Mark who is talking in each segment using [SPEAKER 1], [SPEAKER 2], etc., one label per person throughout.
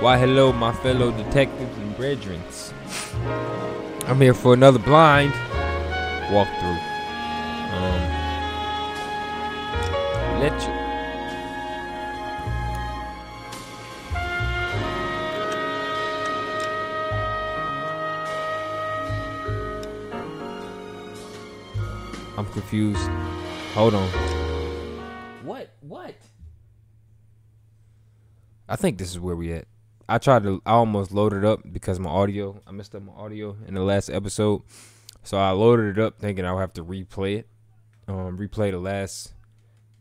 [SPEAKER 1] Why, hello, my fellow detectives and brethren. I'm here for another blind walkthrough. Um, let you. I'm confused. Hold on. What? What? I think this is where we at. I tried to. I almost loaded up because my audio. I messed up my audio in the last episode, so I loaded it up thinking I would have to replay it, um, replay the last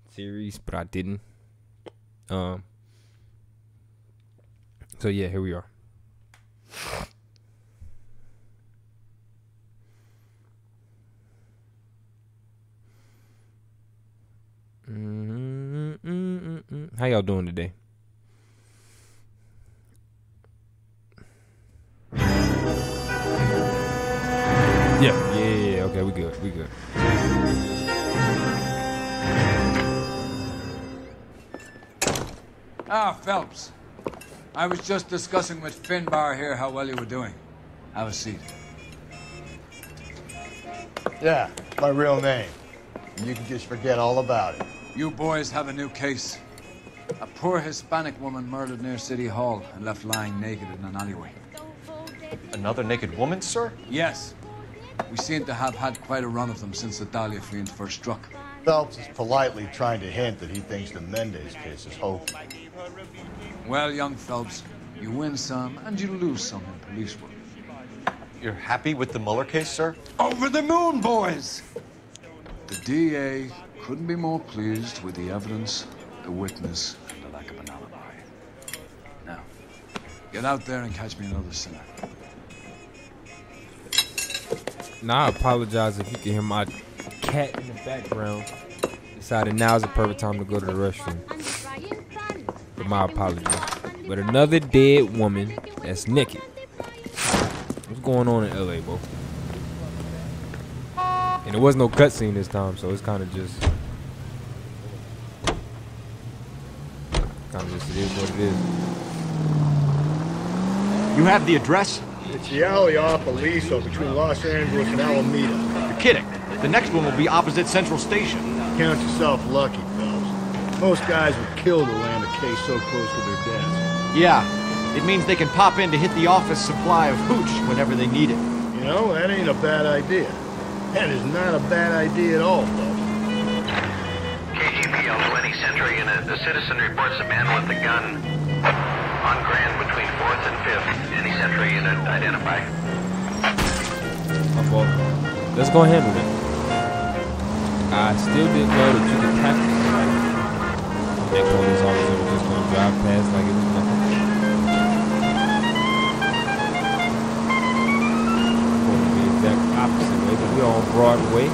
[SPEAKER 1] series, but I didn't. Um. So yeah, here we are. Mm-mm-mm-mm-mm. How y'all doing today? Yeah, yeah, yeah, yeah. Okay, we good. We good.
[SPEAKER 2] Ah, Phelps. I was just discussing with Finbar here how well you were doing. Have a seat.
[SPEAKER 3] Yeah, my real name. You can just forget all about it.
[SPEAKER 2] You boys have a new case. A poor Hispanic woman murdered near City Hall and left lying naked in an alleyway.
[SPEAKER 4] Another naked woman, sir?
[SPEAKER 2] Yes. We seem to have had quite a run of them since the Dahlia fiend first struck.
[SPEAKER 3] Phelps is politely trying to hint that he thinks the Mendez case is hopeless.
[SPEAKER 2] Well, young Phelps, you win some and you lose some in police work.
[SPEAKER 4] You're happy with the Mueller case, sir?
[SPEAKER 2] Over the moon, boys! The DA couldn't be more pleased with the evidence, the witness, and the lack of an alibi. Now, get out there and catch me another sinner.
[SPEAKER 1] Now I apologize if you can hear my cat in the background. Decided now is the perfect time to go to the restroom. But my apologies. But another dead woman that's naked. What's going on in LA, bro? And there was no cutscene this time, so it's kind of just. Kind of just it is what it is.
[SPEAKER 5] You have the address?
[SPEAKER 3] It's the alley off Aliso between Los Angeles and Alameda.
[SPEAKER 5] You're kidding. The next one will be opposite Central Station.
[SPEAKER 3] Count yourself lucky, Phelps. Most guys would kill to land a case so close to their desk.
[SPEAKER 5] Yeah, it means they can pop in to hit the office supply of hooch whenever they need it.
[SPEAKER 3] You know, that ain't a bad idea. That is not a bad idea at all, Phelps.
[SPEAKER 6] KGPL 20 Century Unit. Uh, the citizen reports a man with a gun on Grand between 4th and 5th. Any Century Unit identify.
[SPEAKER 1] My fault. Let's go handle it. I still didn't know that you could somebody. That police officer was just gonna drive past like it was nothing. Going the exact opposite way, but we're on Broadway.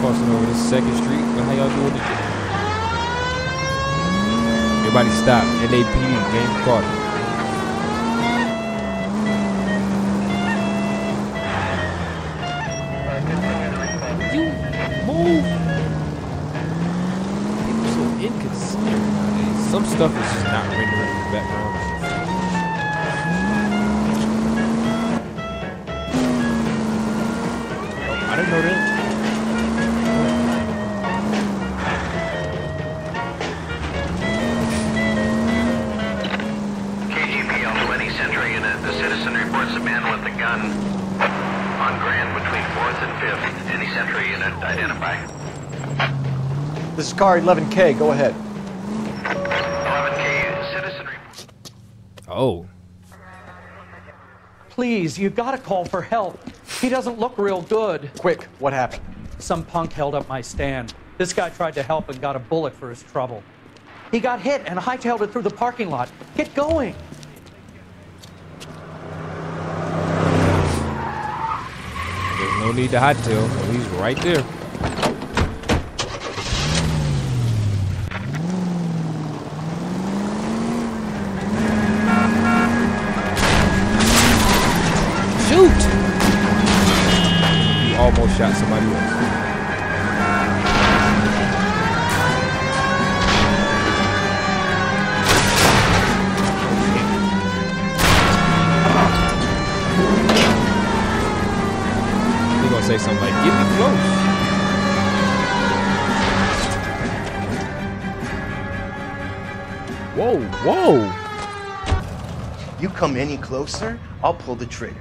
[SPEAKER 1] Crossing over the second street. But how y'all doing today? Everybody stop. LAPD, James Carter. You move. People so nowadays. Some stuff is just not rendering in the background. Oh, I didn't know that.
[SPEAKER 6] Gun on Grand between 4th and 5th. Any Century Unit identify.
[SPEAKER 5] This is car 11K. Go ahead.
[SPEAKER 6] 11K citizen report.
[SPEAKER 1] Oh,
[SPEAKER 7] Please, you gotta call for help. He doesn't look real good.
[SPEAKER 5] Quick, what happened?
[SPEAKER 7] Some punk held up my stand. This guy tried to help and got a bullet for his trouble. He got hit and hightailed it through the parking lot. Get going.
[SPEAKER 1] there's no need to hightail. He's right there. Shoot! You almost shot somebody else. say something like, get me close. Whoa, whoa!
[SPEAKER 8] You come any closer, I'll pull the trigger.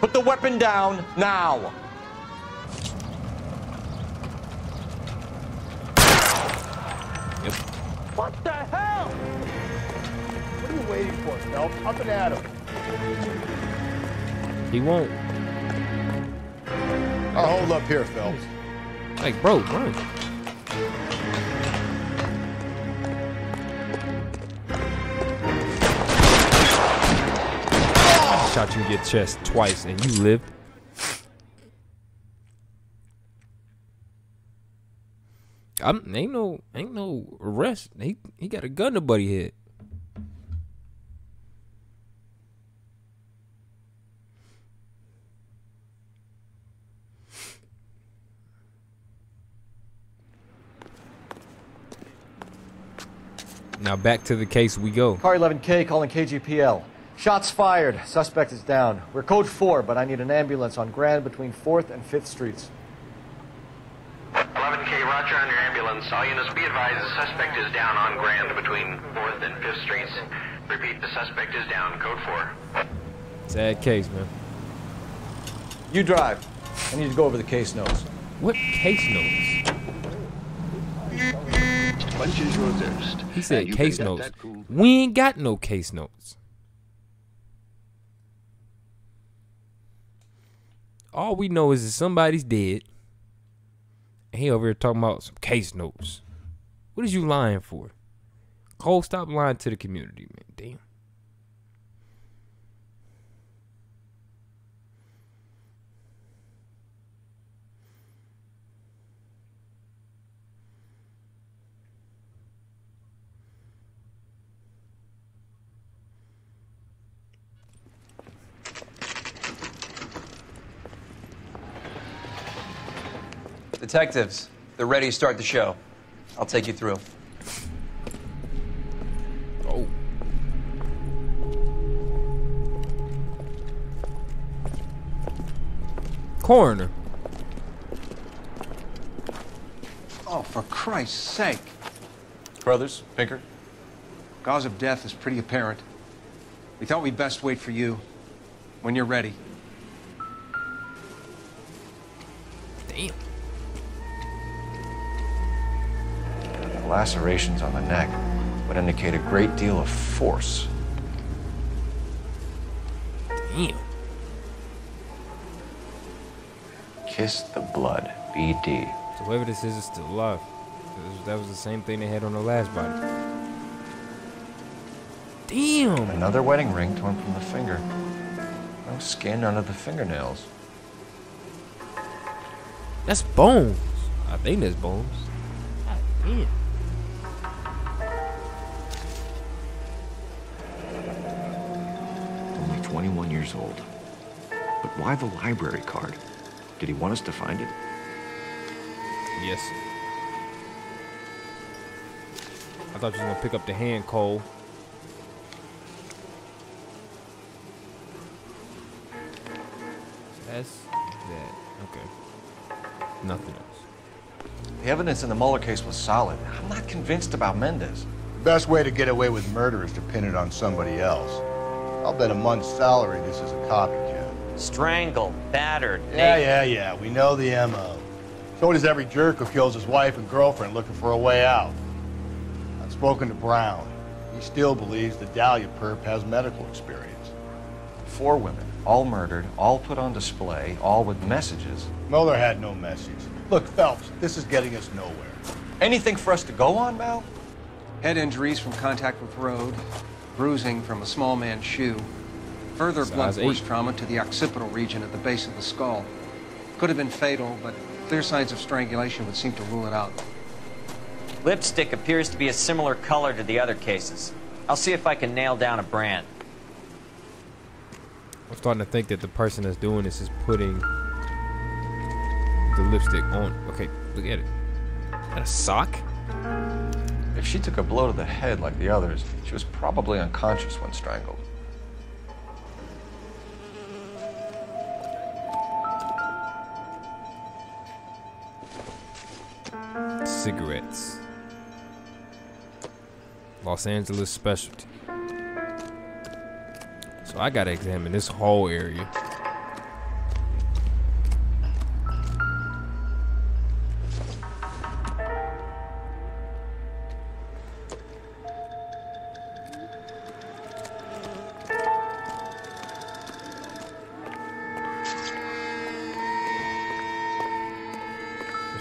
[SPEAKER 4] Put the weapon down now! Yep.
[SPEAKER 7] What the hell?
[SPEAKER 3] What are you waiting for, Phelps? Up and at him.
[SPEAKER 1] He won't.
[SPEAKER 3] I'll hold up here, Phelps.
[SPEAKER 1] Like, bro, run. I shot you in your chest twice and you live. I'm ain't no ain't no arrest. He he got a gun to buddy head. Now back to the case we go.
[SPEAKER 5] Car 11K calling KGPL. Shots fired. Suspect is down. We're code 4, but I need an ambulance on Grand between 4th and 5th Streets.
[SPEAKER 6] 11K, Roger on your ambulance. All units be advised the suspect is down on Grand between 4th and 5th Streets. Repeat, the suspect is down. Code 4.
[SPEAKER 1] Sad case, man.
[SPEAKER 5] You drive. I need to go over the case notes.
[SPEAKER 1] What case notes?
[SPEAKER 2] Punches reversed.
[SPEAKER 1] He said case notes.
[SPEAKER 2] cool.
[SPEAKER 1] We ain't got no case notes. All we know is that somebody's dead. And he over here talking about some case notes. What is you lying for? Cole, stop lying to the community, man. Damn.
[SPEAKER 9] Detectives, they're ready to start the show. I'll take you through.
[SPEAKER 1] Oh. Coroner.
[SPEAKER 10] Oh, for Christ's sake.
[SPEAKER 4] Brothers, Pinker.
[SPEAKER 10] Cause of death is pretty apparent. We thought we'd best wait for you. When you're ready.
[SPEAKER 5] Lacerations on the neck would indicate a great deal of force.
[SPEAKER 1] Damn.
[SPEAKER 5] Kiss the blood. BD.
[SPEAKER 1] So whoever this is is still alive. That was the same thing they had on the last body. Damn.
[SPEAKER 5] Another wedding ring torn from the finger. No skin under the fingernails.
[SPEAKER 1] That's bones. I think that's bones. God damn.
[SPEAKER 8] Why the library card? Did he want us to find it?
[SPEAKER 1] Yes. I thought you were gonna pick up the hand, Cole. That's that. Okay. Nothing else.
[SPEAKER 5] The evidence in the Mueller case was solid. I'm not convinced about Mendez.
[SPEAKER 3] The best way to get away with murder is to pin it on somebody else. I'll bet a month's salary this is a copycat.
[SPEAKER 11] Strangled, battered,
[SPEAKER 3] Yeah,
[SPEAKER 11] naked.
[SPEAKER 3] yeah, yeah. We know the MO. So does every jerk who kills his wife and girlfriend looking for a way out. I've spoken to Brown. He still believes the Dahlia perp has medical experience.
[SPEAKER 5] Four women, all murdered, all put on display, all with messages.
[SPEAKER 3] Mueller had no message. Look, Phelps, this is getting us nowhere.
[SPEAKER 5] Anything for us to go on, Mal?
[SPEAKER 10] Head injuries from contact with road, bruising from a small man's shoe, further blunt force
[SPEAKER 1] eight.
[SPEAKER 10] trauma to the occipital region at the base of the skull. Could have been fatal, but clear signs of strangulation would seem to rule it out.
[SPEAKER 11] Lipstick appears to be a similar color to the other cases. I'll see if I can nail down a brand.
[SPEAKER 1] I'm starting to think that the person that's doing this is putting the lipstick on. Okay, look at it. That a sock?
[SPEAKER 5] If she took a blow to the head like the others, she was probably unconscious when strangled.
[SPEAKER 1] Cigarettes. Los Angeles specialty. So I gotta examine this whole area.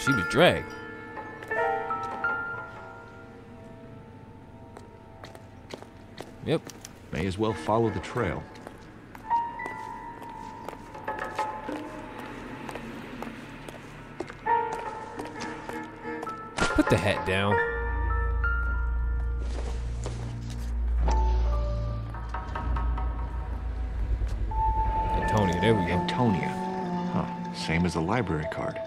[SPEAKER 1] She was dragged.
[SPEAKER 8] May as well follow the trail.
[SPEAKER 1] Put the hat down. Antonia, there we go.
[SPEAKER 8] Antonia. Huh. Same as the library card.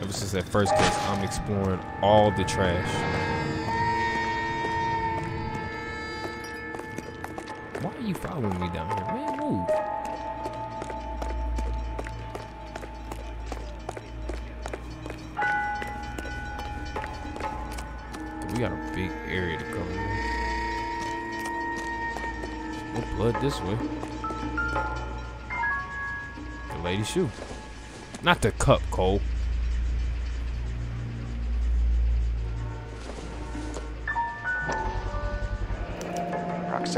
[SPEAKER 1] Ever since that first case, I'm exploring all the trash. Why are you following me down here? Man, move. We got a big area to cover. No blood this way. The lady's shoe. Not the cup, Cole.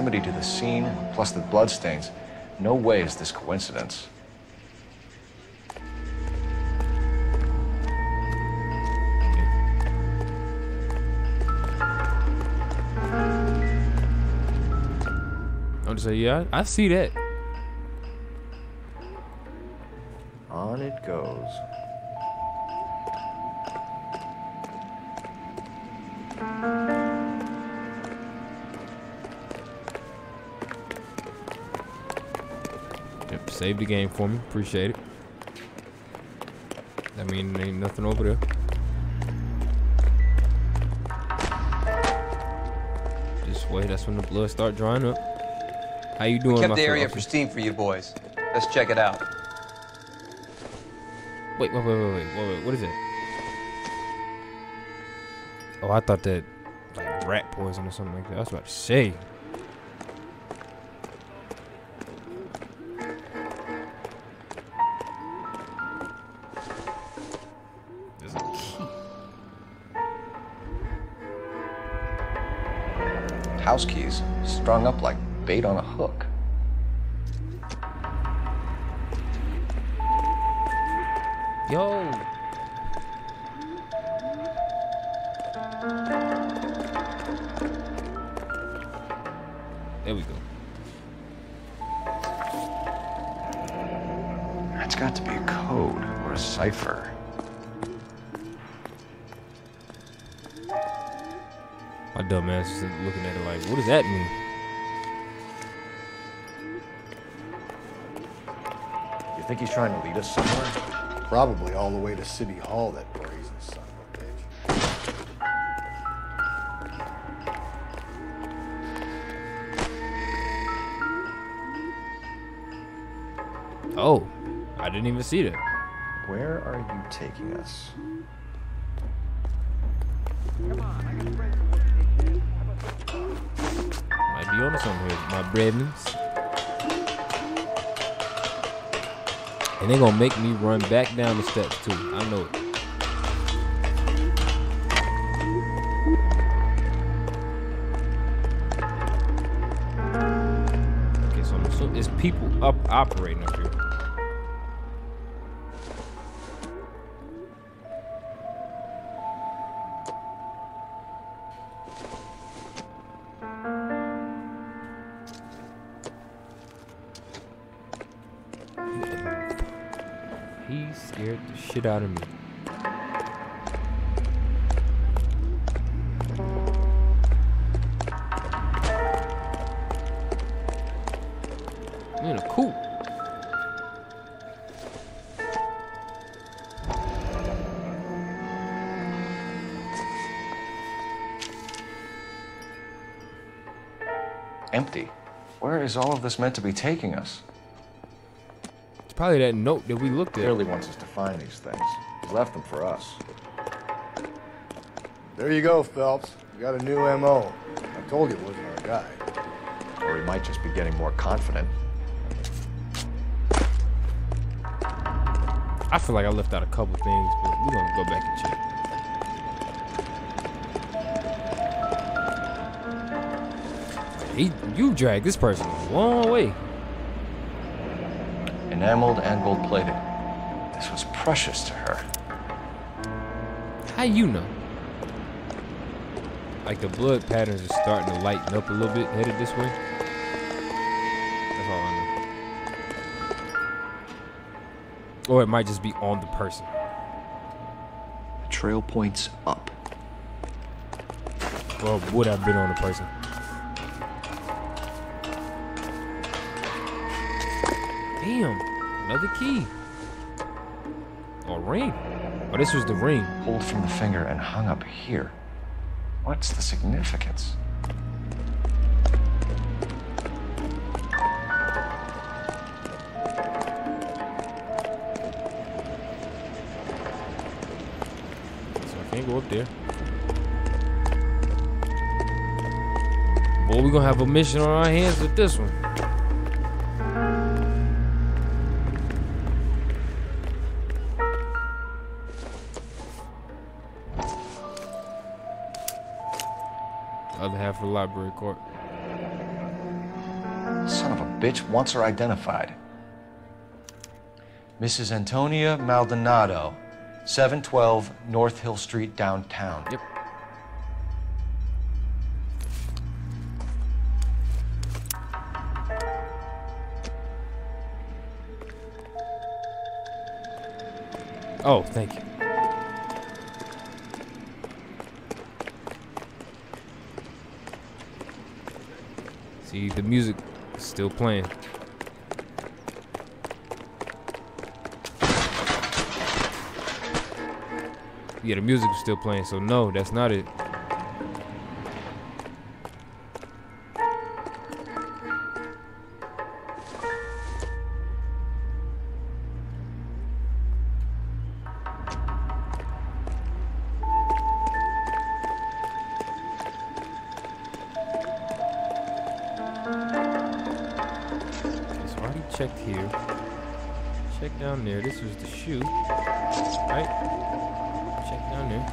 [SPEAKER 5] Proximity to the scene, plus the bloodstains. No way is this coincidence.
[SPEAKER 1] I'm just say, yeah, I see that. Yep, save the game for me. Appreciate it. I mean, ain't nothing over there. This way, that's when the blood start drying up. How you doing,
[SPEAKER 9] Kept the area
[SPEAKER 1] officer?
[SPEAKER 9] pristine for you boys. Let's check it out.
[SPEAKER 1] Wait, wait, wait, wait, wait, wait, wait. What is it? Oh, I thought that like rat poison or something like that. I was about to say.
[SPEAKER 5] House keys strung up like bait on a hook.
[SPEAKER 1] Yo. My dumb ass looking at it like, what does that mean?
[SPEAKER 5] You think he's trying to lead us somewhere?
[SPEAKER 3] Probably all the way to City Hall, that brazen son of a bitch.
[SPEAKER 1] Oh, I didn't even see that.
[SPEAKER 5] Where are you taking us?
[SPEAKER 1] Might be on something here, my brethrens. And they gonna make me run back down the steps too. I know it. Okay, so assuming it's people up operating up here. Shit out of me. In a coop.
[SPEAKER 5] empty. Where is all of this meant to be taking us?
[SPEAKER 1] Probably that note that we looked at.
[SPEAKER 5] Clearly wants us to find these things. He's left them for us.
[SPEAKER 3] There you go, Phelps. You got a new MO. I told you it wasn't our guy.
[SPEAKER 5] Or he might just be getting more confident.
[SPEAKER 1] I feel like I left out a couple things, but we're gonna go back and check. He, you dragged this person a long way.
[SPEAKER 5] Enameled and gold plated. This was precious to her.
[SPEAKER 1] How you know? Like the blood patterns are starting to lighten up a little bit, headed this way. That's all I know. Or it might just be on the person.
[SPEAKER 5] The trail points up.
[SPEAKER 1] Or would have been on the person. Damn, another key. Or ring. Oh, this was the ring.
[SPEAKER 5] Pulled from the finger and hung up here. What's the significance?
[SPEAKER 1] So I can't go up there. Boy, we gonna have a mission on our hands with this one. Court.
[SPEAKER 5] Son of a bitch wants her identified.
[SPEAKER 12] Mrs. Antonia Maldonado, 712 North Hill Street, downtown.
[SPEAKER 1] Yep. Oh, thank you. The music is still playing. Yeah, the music is still playing, so no, that's not it. Checked here. Check down there. This was the shoe. Right? Check down there.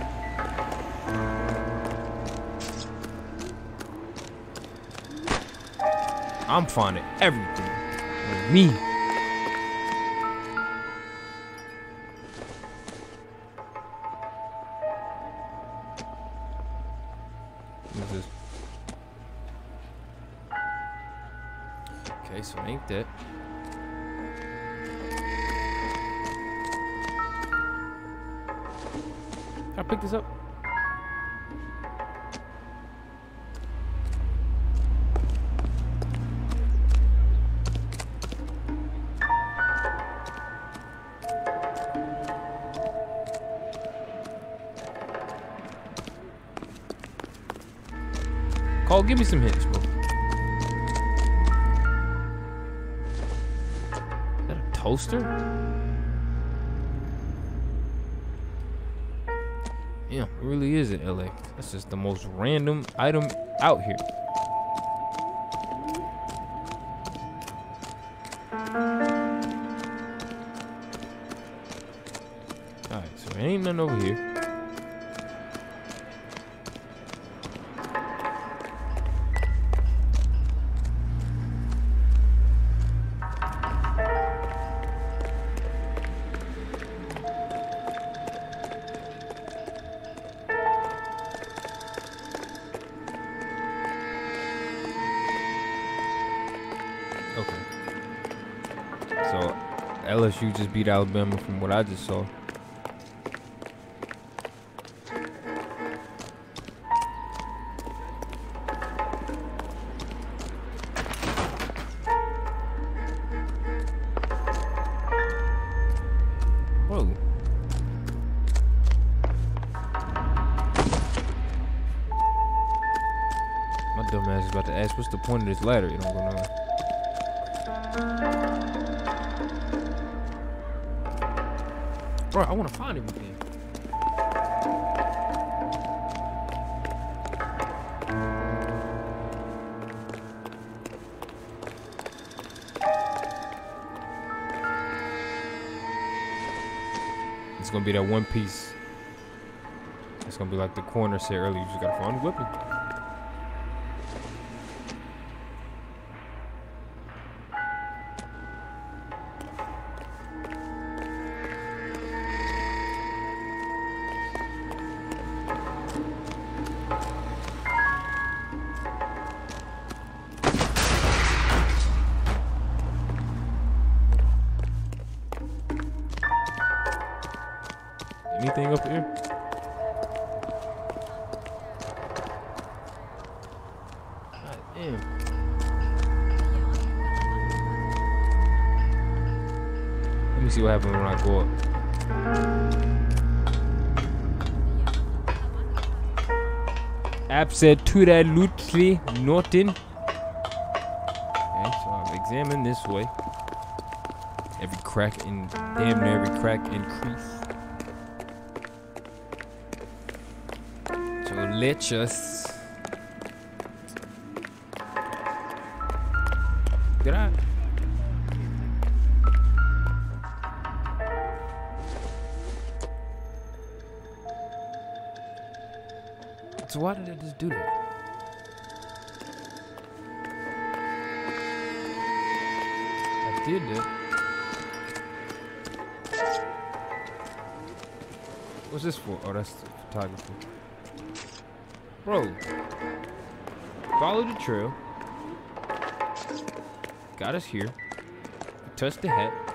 [SPEAKER 1] I'm finding everything. with Me. What's? Okay, so ain't that. Give me some hints, bro. Is that a toaster? Yeah, it really is in LA. That's just the most random item out here. LSU just beat Alabama from what I just saw. Dumbass is about to ask, what's the point of this ladder? It don't nowhere. Bro, I want to find everything. It's gonna be that one piece. It's gonna be like the corner said earlier. You just gotta find the weapon. Absolutely nothing. Okay, so I've examined this way. Every crack and damn near every crack and crease. So let's just Did I? So why did I just do that? I did that. What's this for? Oh, that's the photography. Bro. Follow the trail. Got us here. Touched the hat.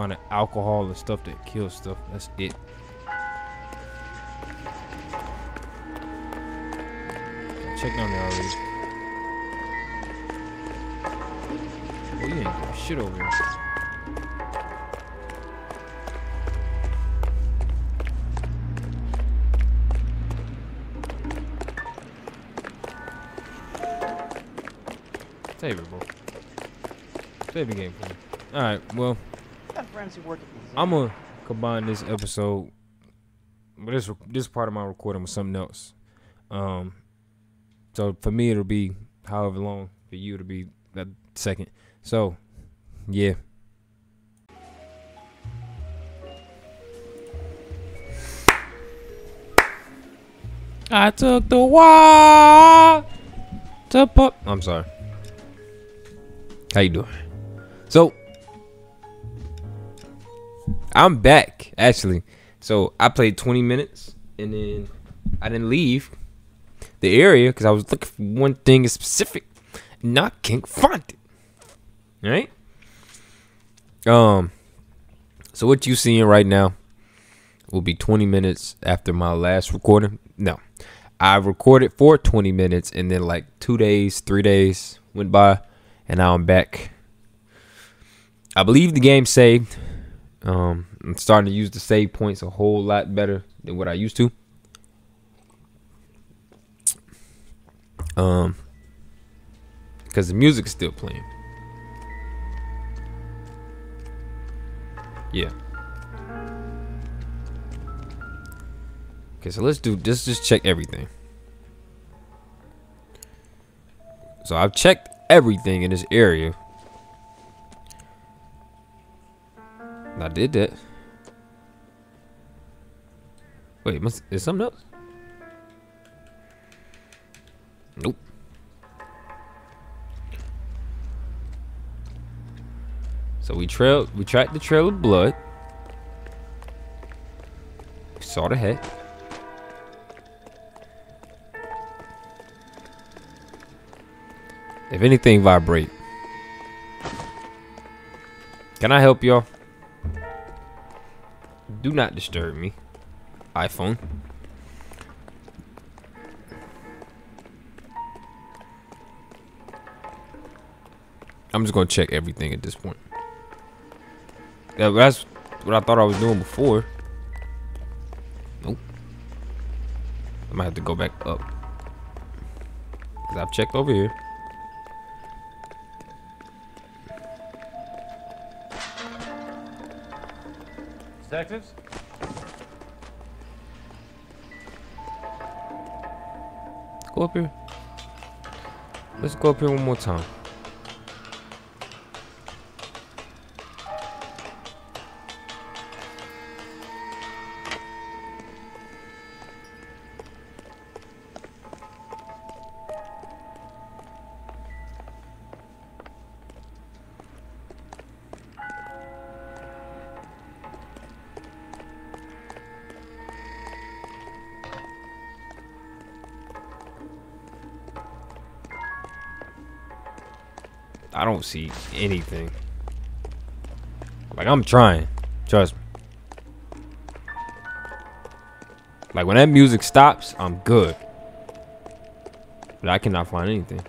[SPEAKER 1] Can find alcohol and stuff that kills stuff. That's it. I checked on there already. Well, you ain't doing shit over here. Save it. Save game for me. Alright, well.
[SPEAKER 13] Got friends who work at the.
[SPEAKER 1] I'm gonna combine this episode, but this this part of my recording with something else. Um, so for me it'll be however long. For you it'll be that second. So, yeah. I took the walk to put. I'm sorry. How you doing? So I'm back actually. So I played 20 minutes and then I didn't leave the area because I was looking for one thing in specific. Not find it. Right? Um. So what you seeing right now will be 20 minutes after my last recording. No, I recorded for 20 minutes and then like two days, three days went by, and now I'm back. I believe the game saved. Um, I'm starting to use the save points a whole lot better than what I used to. Um, because the music is still playing. Yeah. Okay, so let's do let's just check everything. So I've checked everything in this area. I did that. Wait, must is something else? Nope. So we trailed, we tracked the trail of blood. Saw the head. If anything vibrate. Can I help y'all? Do not disturb me. iPhone. I'm just gonna check everything at this point. Yeah, that's what I thought I was doing before. Nope. I might have to go back up. Cause I've checked over here.
[SPEAKER 5] Detectives?
[SPEAKER 1] Go up here. Let's go up here one more time. I don't see anything. Like I'm trying. Trust me. Like when that music stops, I'm good. But I cannot find anything.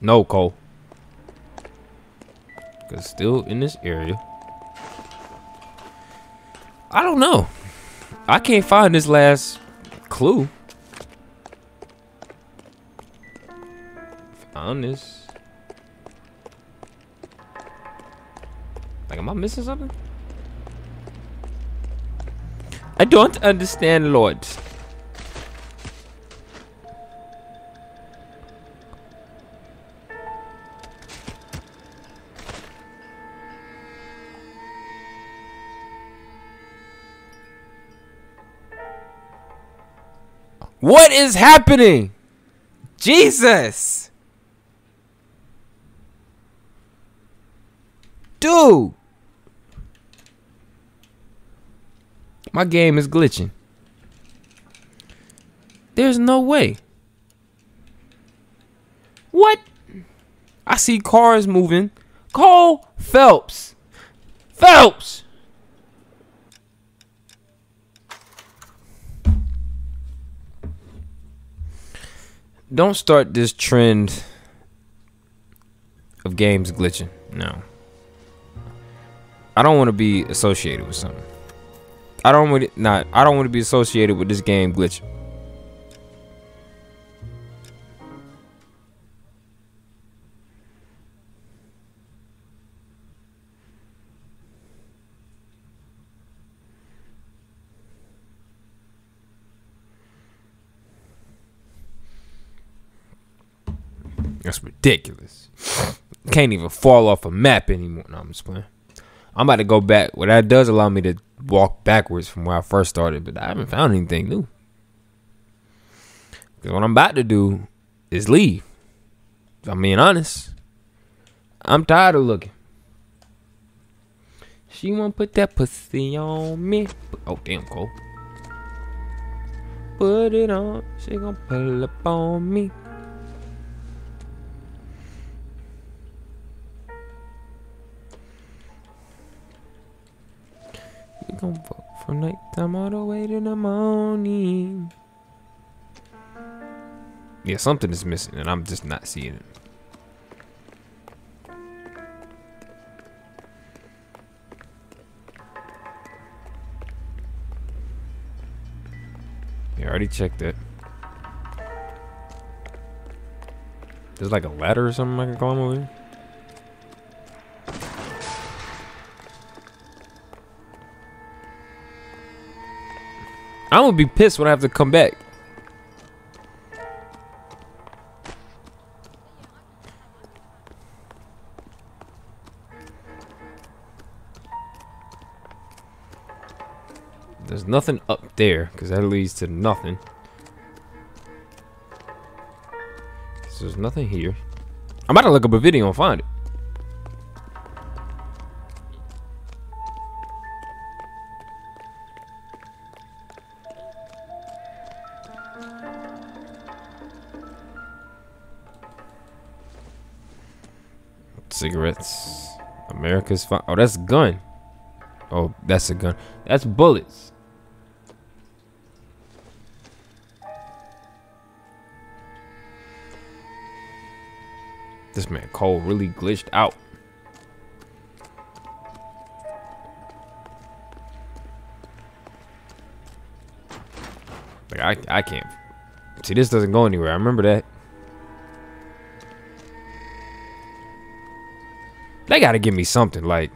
[SPEAKER 1] No, Cole. Still in this area. I don't know. I can't find this last clue. This. Like, am I missing something? I don't understand, Lord. What is happening? Jesus. Dude. My game is glitching. There's no way. What? I see cars moving. Cole Phelps. Phelps. Don't start this trend of games glitching. No. I don't want to be associated with something. I don't want not I don't want to be associated with this game glitching. Ridiculous. Can't even fall off a map anymore. No, I'm just playing. I'm about to go back. Well, that does allow me to walk backwards from where I first started, but I haven't found anything new. Because what I'm about to do is leave. If I'm being honest. I'm tired of looking. She won't put that pussy on me. Oh, damn, Cole. Put it on. She gonna pull up on me. Gon' vote from nighttime all the way to the morning. Yeah, something is missing, and I'm just not seeing it. Yeah, I already checked it. There's like a ladder or something I can climb over here. I'm gonna be pissed when I have to come back. There's nothing up there, because that leads to nothing. there's nothing here. I'm about to look up a video and find it. Cigarettes. America's fine. Oh, that's gun. Oh, that's a gun. That's bullets. This man Cole really glitched out. Like I I can't. See this doesn't go anywhere. I remember that. They gotta give me something like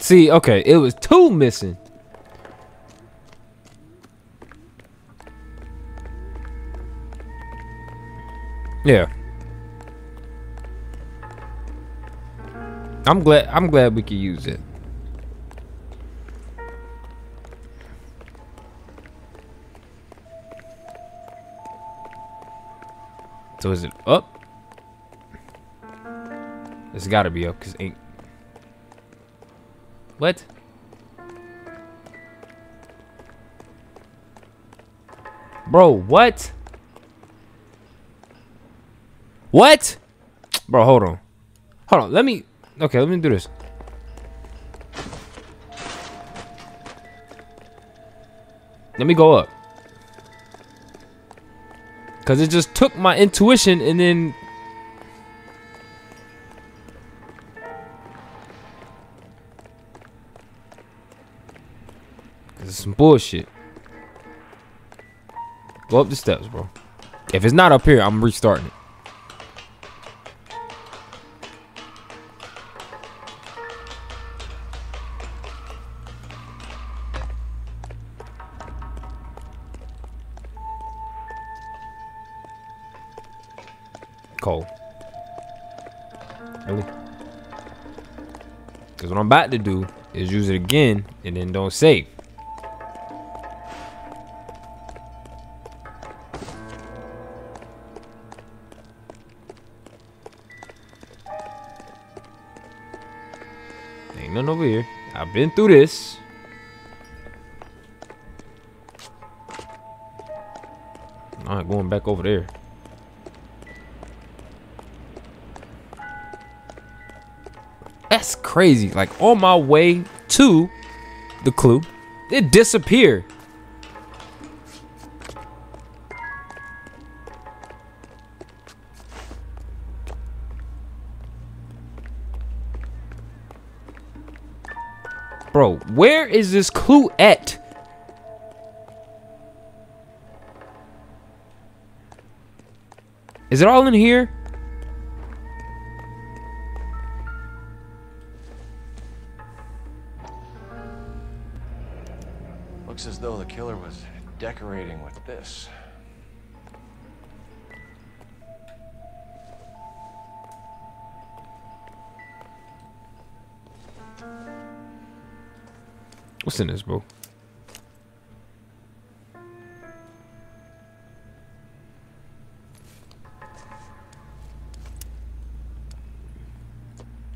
[SPEAKER 1] See, okay, it was two missing. Yeah. I'm glad I'm glad we could use it. So is it up? It's gotta be up because ain't what? Bro, what? What? Bro, hold on. Hold on. Let me. Okay, let me do this. Let me go up. Because it just took my intuition and then This is some bullshit. Go up the steps, bro. If it's not up here, I'm restarting it. About to do is use it again and then don't save. Ain't none over here. I've been through this. I'm not going back over there. Crazy. Like on my way to the clue, it disappeared. Bro, where is this clue at? Is it all in here?
[SPEAKER 4] This,
[SPEAKER 1] bro?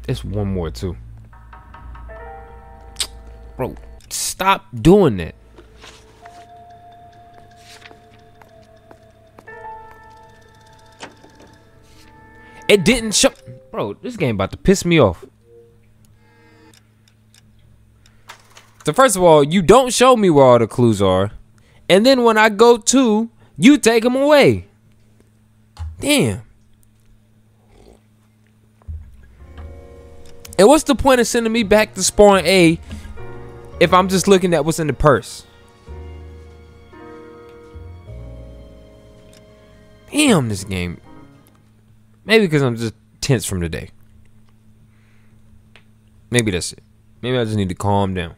[SPEAKER 1] It's one more too. Bro, stop doing that. It didn't show. Bro, this game about to piss me off. So first of all, you don't show me where all the clues are, and then when I go to, you take them away. Damn. And what's the point of sending me back to spawn A if I'm just looking at what's in the purse? Damn, this game. Maybe because I'm just tense from today. Maybe that's it. Maybe I just need to calm down.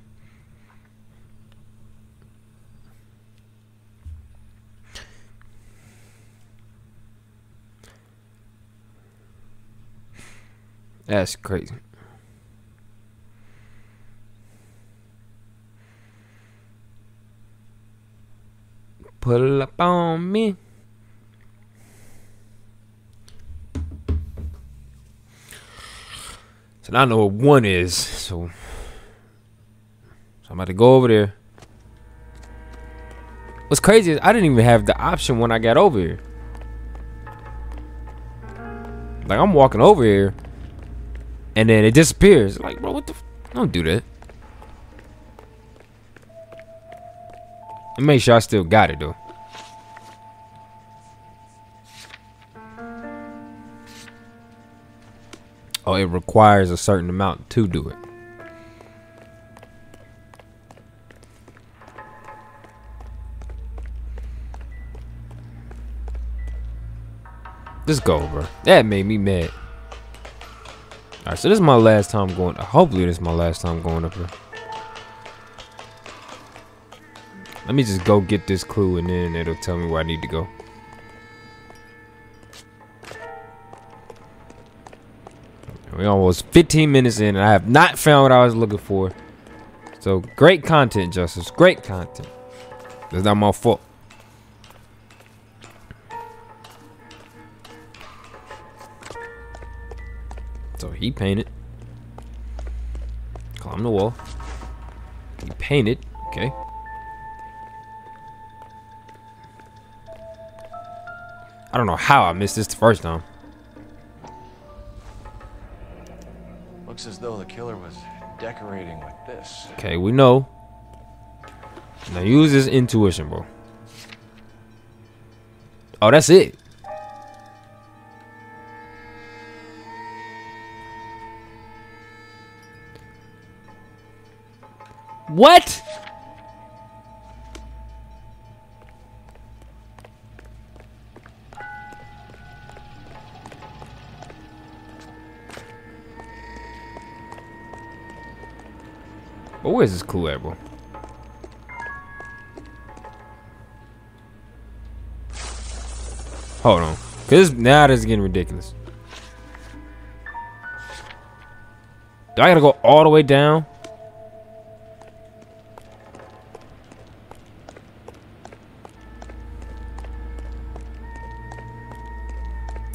[SPEAKER 1] That's crazy. Pull up on me. So now I know what one is. So, so I'm about to go over there. What's crazy is I didn't even have the option when I got over here. Like I'm walking over here, and then it disappears. Like, bro, what the? F don't do that. And make sure I still got it though. Oh, it requires a certain amount to do it. Just go, bro. That made me mad. Alright, so this is my last time going. Hopefully, this is my last time going up here. Let me just go get this clue and then it'll tell me where I need to go. We almost 15 minutes in and I have not found what I was looking for. So great content, Justice. Great content. That's not my fault. So he painted. Climb the wall. He painted. Okay. I don't know how I missed this the first time.
[SPEAKER 4] Looks as though the killer was decorating with this.
[SPEAKER 1] Okay, we know. Now use this intuition, bro. Oh, that's it. What? Where's this clue at, bro? Hold on. Cause now this is getting ridiculous. Do I gotta go all the way down?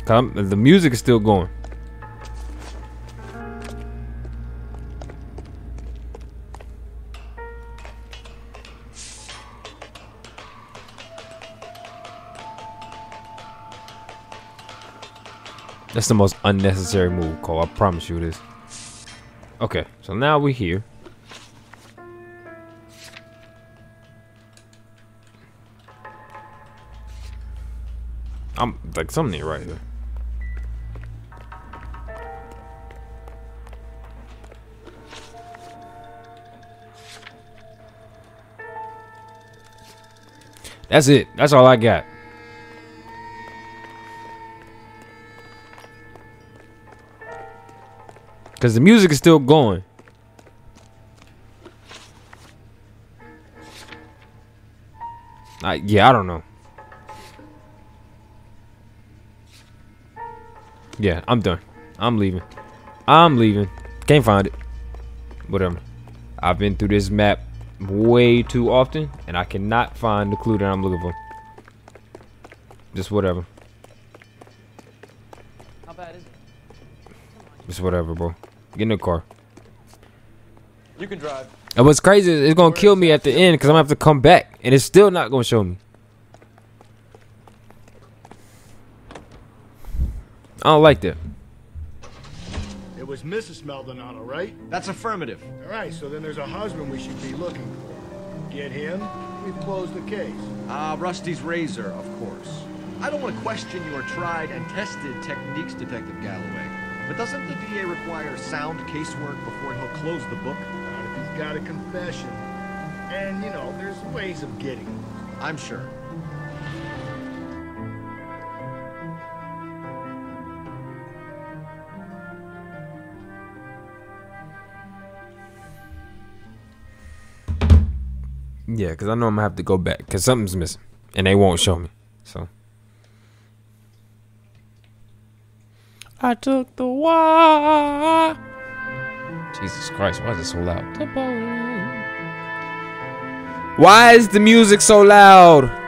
[SPEAKER 1] Come, the music is still going. That's the most unnecessary move, Cole. I promise you this. Okay, so now we're here. I'm like something right here. That's it. That's all I got. Because the music is still going. I, yeah, I don't know. Yeah, I'm done. I'm leaving. I'm leaving. Can't find it. Whatever. I've been through this map way too often, and I cannot find the clue that I'm looking for. Just whatever.
[SPEAKER 13] How bad is it?
[SPEAKER 1] Just whatever, bro. Get in the car.
[SPEAKER 13] You can drive.
[SPEAKER 1] And what's crazy is it's gonna kill me at the end because I'm gonna have to come back, and it's still not gonna show me. I don't like that.
[SPEAKER 3] It was Mrs. Maldonado, right?
[SPEAKER 4] That's affirmative.
[SPEAKER 3] All right, so then there's a husband we should be looking for. Get him, we've closed the case.
[SPEAKER 4] Ah, Rusty's razor, of course. I don't want to question your tried and tested techniques, Detective Galloway. But doesn't the DA require sound casework before he'll close the book?
[SPEAKER 3] Not if he's got a confession. And, you know, there's ways of getting them.
[SPEAKER 4] I'm sure.
[SPEAKER 1] Yeah, because I know I'm gonna have to go back because something's missing, and they won't show me. So. I took the why. Jesus Christ, why is it so loud? Why is the music so loud?